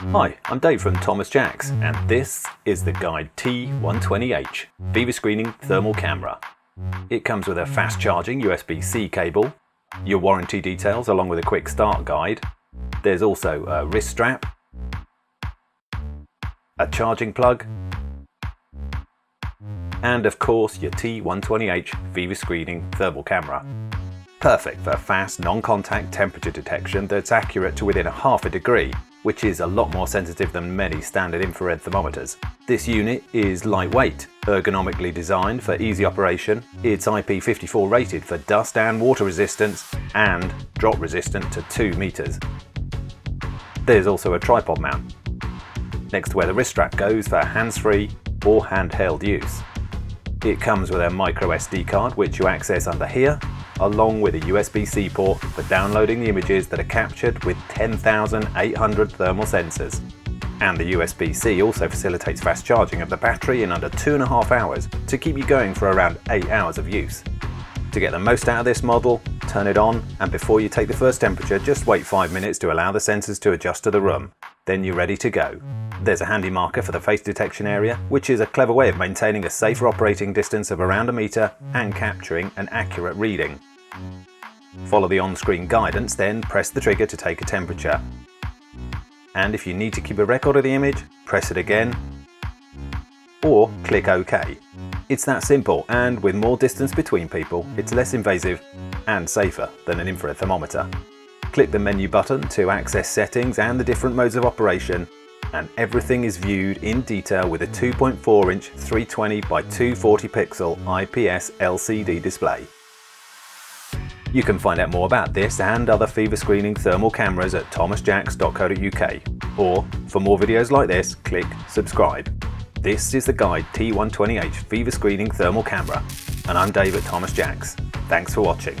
Hi, I'm Dave from Thomas Jacks, and this is the Guide T120H Fever Screening Thermal Camera. It comes with a fast charging USB-C cable, your warranty details along with a quick start guide. There's also a wrist strap, a charging plug, and of course your T120H Fever Screening Thermal Camera. Perfect for fast non-contact temperature detection that's accurate to within a half a degree which is a lot more sensitive than many standard infrared thermometers. This unit is lightweight, ergonomically designed for easy operation, it's IP54 rated for dust and water resistance, and drop resistant to 2 meters. There's also a tripod mount, next to where the wrist strap goes for hands-free or handheld use. It comes with a micro SD card which you access under here along with a USB-C port for downloading the images that are captured with 10,800 thermal sensors. And the USB-C also facilitates fast charging of the battery in under two and a half hours to keep you going for around 8 hours of use. To get the most out of this model, turn it on and before you take the first temperature just wait 5 minutes to allow the sensors to adjust to the room. Then you're ready to go. There's a handy marker for the face detection area, which is a clever way of maintaining a safer operating distance of around a metre and capturing an accurate reading. Follow the on-screen guidance, then press the trigger to take a temperature. And if you need to keep a record of the image, press it again or click OK. It's that simple, and with more distance between people, it's less invasive and safer than an infrared thermometer. Click the menu button to access settings and the different modes of operation, and everything is viewed in detail with a 2.4 inch 320 by 240 pixel IPS LCD display. You can find out more about this and other fever screening thermal cameras at thomasjacks.co.uk or for more videos like this, click subscribe. This is the Guide T120H Fever screening thermal camera and I'm Dave at Thomas Jacks. Thanks for watching.